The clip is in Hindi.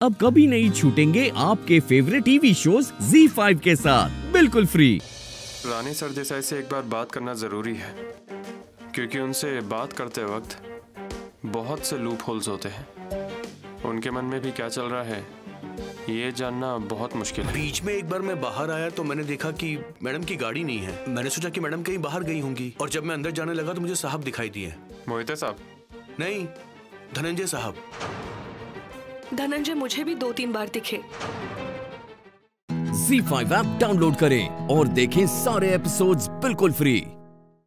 अब कभी नहीं छूटेंगे आपके फेवरेट टीवी शोज़ Z5 के साथ। बिल्कुल फ्री रानी सरदेसाई से एक बार बात करना ज़रूरी है क्योंकि उनसे बात करते वक्त बहुत से लूप होल्स होते हैं। उनके मन में भी क्या चल रहा है ये जानना बहुत मुश्किल है। बीच में एक बार मैं बाहर आया तो मैंने देखा कि मैडम की गाड़ी नहीं है। मैंने सोचा कि मैडम कहीं बाहर गई होंगी और जब मैं अंदर जाने लगा तो मुझे साहब दिखाई दिए। मोहिते साहब। नहीं धनंजय साहब। धनंजय, मुझे भी दो तीन बार दिखे। Z5 ऐप डाउनलोड करें और देखें सारे एपिसोड्स बिल्कुल फ्री